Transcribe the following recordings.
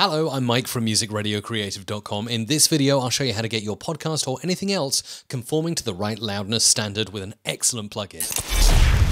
Hello, I'm Mike from musicradiocreative.com. In this video, I'll show you how to get your podcast or anything else conforming to the right loudness standard with an excellent plugin.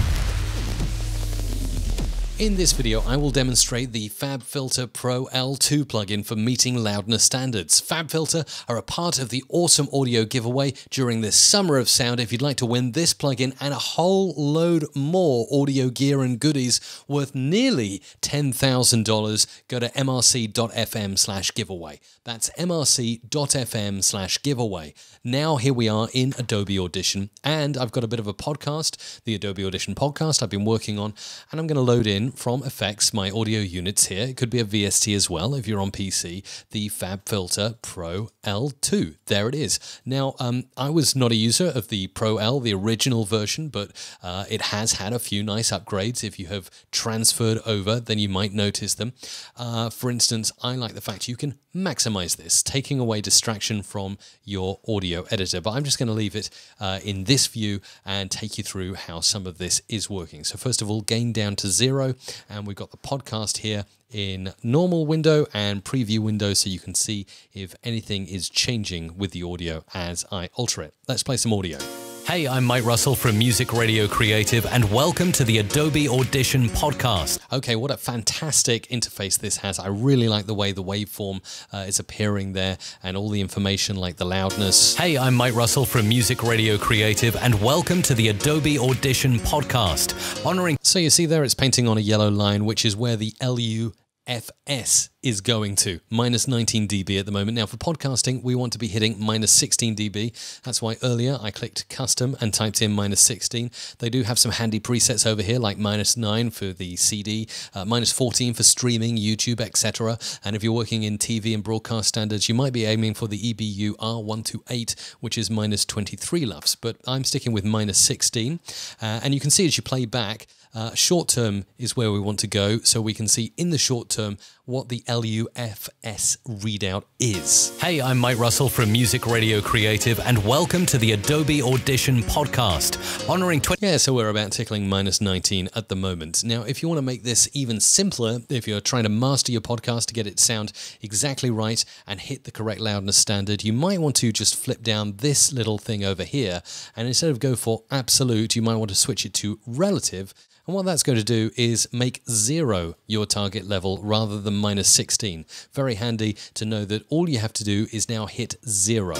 In this video, I will demonstrate the FabFilter Pro L2 plugin for meeting loudness standards. FabFilter are a part of the awesome audio giveaway during this summer of sound. If you'd like to win this plugin and a whole load more audio gear and goodies worth nearly $10,000, go to mrc.fm slash giveaway. That's mrc.fm slash giveaway. Now here we are in Adobe Audition, and I've got a bit of a podcast, the Adobe Audition podcast I've been working on, and I'm going to load in from effects my audio units here. It could be a VST as well if you're on PC, the Fab Filter Pro L2. There it is. Now, um, I was not a user of the Pro L, the original version, but uh, it has had a few nice upgrades. If you have transferred over, then you might notice them. Uh, for instance, I like the fact you can maximize this, taking away distraction from your audio editor. But I'm just going to leave it uh, in this view and take you through how some of this is working. So first of all, gain down to zero, and we've got the podcast here in normal window and preview window so you can see if anything is changing with the audio as I alter it. Let's play some audio. Hey, I'm Mike Russell from Music Radio Creative, and welcome to the Adobe Audition podcast. Okay, what a fantastic interface this has. I really like the way the waveform uh, is appearing there and all the information like the loudness. Hey, I'm Mike Russell from Music Radio Creative, and welcome to the Adobe Audition podcast, honoring. So you see there, it's painting on a yellow line, which is where the LU FS is going to minus 19 dB at the moment. Now, for podcasting, we want to be hitting minus 16 dB. That's why earlier I clicked custom and typed in minus 16. They do have some handy presets over here, like minus 9 for the CD, uh, minus 14 for streaming, YouTube, etc. And if you're working in TV and broadcast standards, you might be aiming for the EBU R128, which is minus 23 LUFS. But I'm sticking with minus 16. Uh, and you can see as you play back, uh, short term is where we want to go so we can see in the short term what the LUFS readout is. Hey, I'm Mike Russell from Music Radio Creative and welcome to the Adobe Audition podcast, honoring 20. Yeah, so we're about tickling minus 19 at the moment. Now, if you want to make this even simpler, if you're trying to master your podcast to get it sound exactly right and hit the correct loudness standard, you might want to just flip down this little thing over here and instead of go for absolute, you might want to switch it to relative and what that's going to do is make zero your target level rather than minus 16. Very handy to know that all you have to do is now hit zero.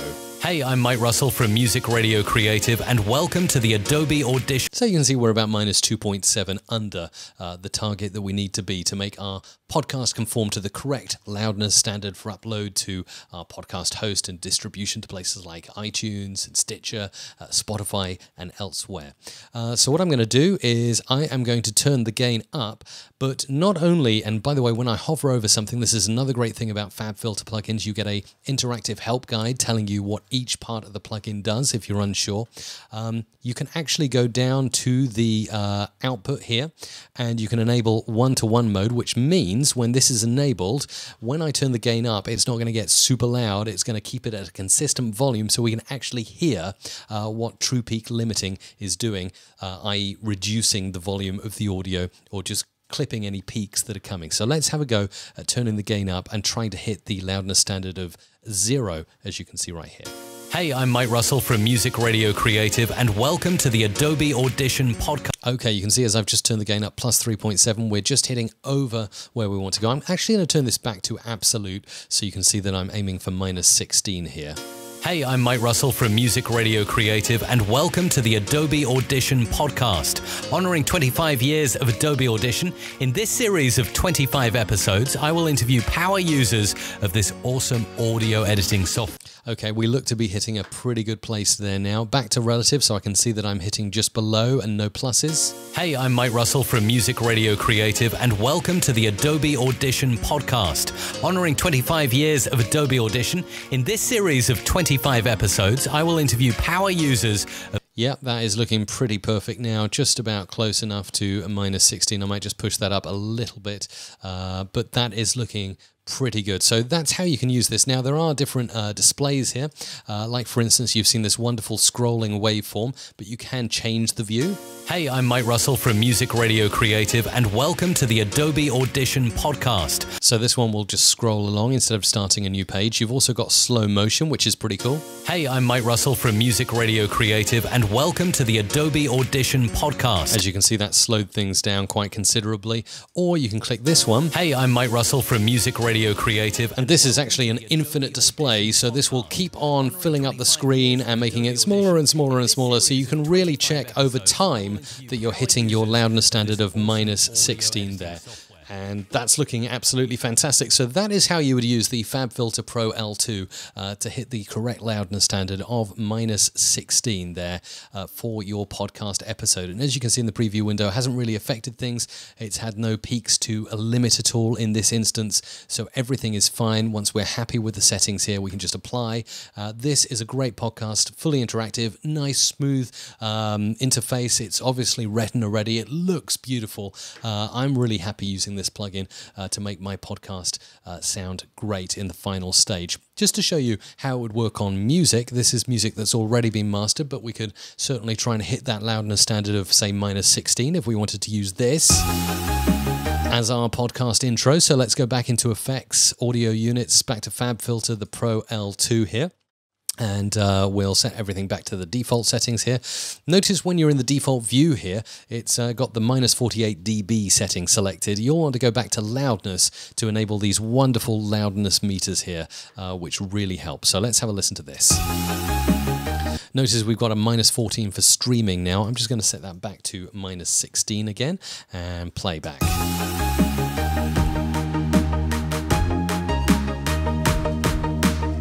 Hey, I'm Mike Russell from Music Radio Creative, and welcome to the Adobe Audition. So you can see we're about minus 2.7 under uh, the target that we need to be to make our podcast conform to the correct loudness standard for upload to our podcast host and distribution to places like iTunes and Stitcher, uh, Spotify, and elsewhere. Uh, so what I'm going to do is I am going to turn the gain up, but not only, and by the way, when I hover over something, this is another great thing about FabFilter plugins, you get a interactive help guide telling you what each part of the plugin does if you're unsure. Um, you can actually go down to the uh, output here and you can enable one-to-one -one mode, which means when this is enabled, when I turn the gain up, it's not going to get super loud. It's going to keep it at a consistent volume so we can actually hear uh, what true peak limiting is doing, uh, i.e. reducing the volume of the audio or just clipping any peaks that are coming. So let's have a go at turning the gain up and trying to hit the loudness standard of zero, as you can see right here. Hey, I'm Mike Russell from Music Radio Creative, and welcome to the Adobe Audition podcast. Okay, you can see as I've just turned the gain up plus 3.7, we're just hitting over where we want to go. I'm actually going to turn this back to absolute so you can see that I'm aiming for minus 16 here. Hey, I'm Mike Russell from Music Radio Creative, and welcome to the Adobe Audition podcast, honoring 25 years of Adobe Audition. In this series of 25 episodes, I will interview power users of this awesome audio editing software. Okay, we look to be hitting a pretty good place there now. Back to relative, so I can see that I'm hitting just below and no pluses. Hey, I'm Mike Russell from Music Radio Creative, and welcome to the Adobe Audition podcast, honoring 25 years of Adobe Audition. In this series of 25 episodes, I will interview power users. Yep, that is looking pretty perfect now, just about close enough to a minus 16. I might just push that up a little bit, uh, but that is looking pretty good. So that's how you can use this. Now, there are different uh, displays here. Uh, like, for instance, you've seen this wonderful scrolling waveform, but you can change the view. Hey, I'm Mike Russell from Music Radio Creative, and welcome to the Adobe Audition podcast. So this one will just scroll along instead of starting a new page. You've also got slow motion, which is pretty cool. Hey, I'm Mike Russell from Music Radio Creative, and welcome to the Adobe Audition podcast. As you can see, that slowed things down quite considerably. Or you can click this one. Hey, I'm Mike Russell from Music Radio Creative, and this is actually an infinite display, so this will keep on filling up the screen and making it smaller and smaller and smaller, so you can really check over time that you're hitting your loudness standard of minus 16 there and that's looking absolutely fantastic. So that is how you would use the FabFilter Pro L2 uh, to hit the correct loudness standard of minus 16 there uh, for your podcast episode. And as you can see in the preview window, it hasn't really affected things. It's had no peaks to a limit at all in this instance, so everything is fine. Once we're happy with the settings here, we can just apply. Uh, this is a great podcast, fully interactive, nice, smooth um, interface. It's obviously Retina ready. It looks beautiful. Uh, I'm really happy using this plugin uh, to make my podcast uh, sound great in the final stage. Just to show you how it would work on music, this is music that's already been mastered, but we could certainly try and hit that loudness standard of, say, minus 16 if we wanted to use this as our podcast intro. So let's go back into effects, audio units, back to Fab Filter, the Pro L2 here and uh, we'll set everything back to the default settings here. Notice when you're in the default view here, it's uh, got the minus 48 dB setting selected. You'll want to go back to loudness to enable these wonderful loudness meters here, uh, which really help. So let's have a listen to this. Notice we've got a minus 14 for streaming now. I'm just going to set that back to minus 16 again and play back.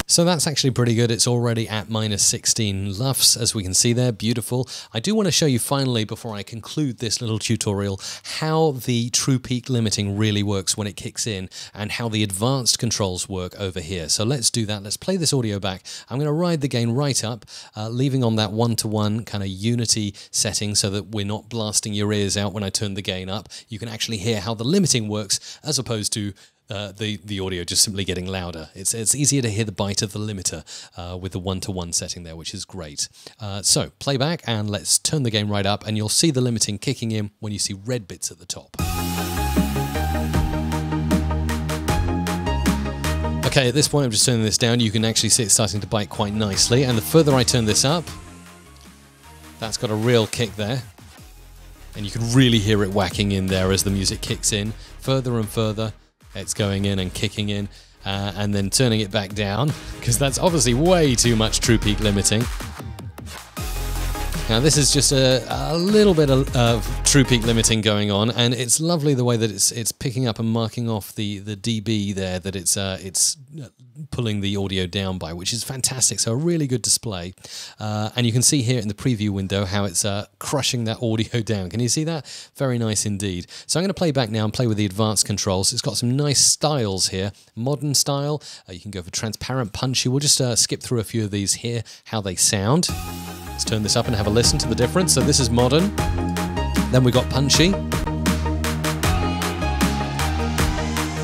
So that's actually pretty good. It's already at minus 16 LUFS, as we can see there. Beautiful. I do want to show you finally, before I conclude this little tutorial, how the true peak limiting really works when it kicks in and how the advanced controls work over here. So let's do that. Let's play this audio back. I'm going to ride the gain right up, uh, leaving on that one-to-one -one kind of unity setting so that we're not blasting your ears out when I turn the gain up. You can actually hear how the limiting works as opposed to uh, the the audio just simply getting louder. It's it's easier to hear the bite of the limiter uh, with the one to one setting there, which is great. Uh, so playback and let's turn the gain right up, and you'll see the limiting kicking in when you see red bits at the top. Okay, at this point I'm just turning this down. You can actually see it starting to bite quite nicely, and the further I turn this up, that's got a real kick there. And you can really hear it whacking in there as the music kicks in, further and further it's going in and kicking in uh, and then turning it back down because that's obviously way too much true peak limiting. Now this is just a, a little bit of, of, true peak limiting going on, and it's lovely the way that it's it's picking up and marking off the the dB there that it's uh, it's pulling the audio down by, which is fantastic. So a really good display. Uh, and you can see here in the preview window how it's uh, crushing that audio down. Can you see that? Very nice indeed. So I'm going to play back now and play with the advanced controls. It's got some nice styles here. Modern style. Uh, you can go for transparent, punchy. We'll just uh, skip through a few of these here, how they sound. Let's turn this up and have a listen to the difference. So this is modern. Then we got punchy.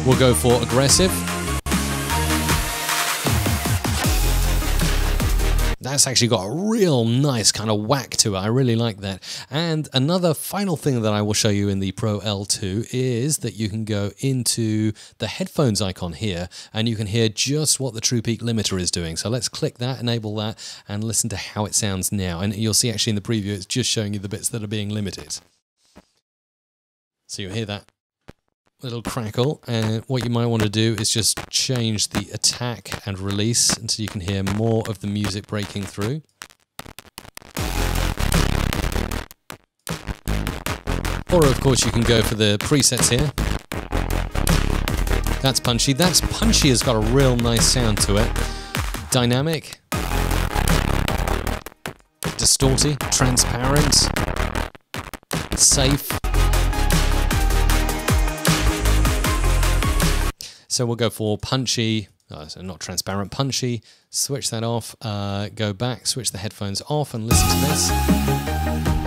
We'll go for aggressive. That's actually got a real nice kind of whack to it. I really like that. And another final thing that I will show you in the Pro L2 is that you can go into the headphones icon here and you can hear just what the True Peak limiter is doing. So let's click that, enable that, and listen to how it sounds now. And you'll see actually in the preview, it's just showing you the bits that are being limited. So you hear that little crackle and what you might want to do is just change the attack and release until you can hear more of the music breaking through. Or of course you can go for the presets here. That's punchy. That's punchy has got a real nice sound to it. Dynamic. Distorty. Transparent. Safe. So we'll go for punchy, uh, so not transparent, punchy, switch that off, uh, go back, switch the headphones off and listen to this.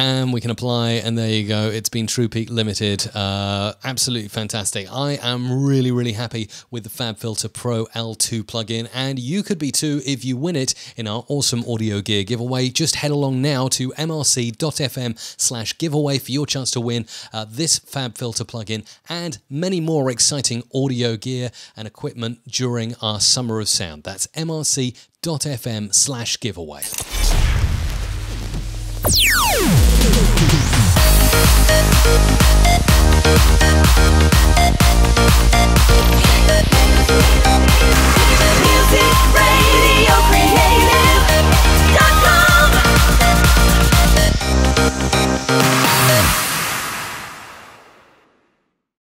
And we can apply, and there you go. It's been True Peak Limited. Uh, absolutely fantastic. I am really, really happy with the FabFilter Pro L2 plugin, and you could be too if you win it in our awesome audio gear giveaway. Just head along now to mrc.fm slash giveaway for your chance to win uh, this FabFilter plugin and many more exciting audio gear and equipment during our Summer of Sound. That's mrc.fm slash giveaway. You.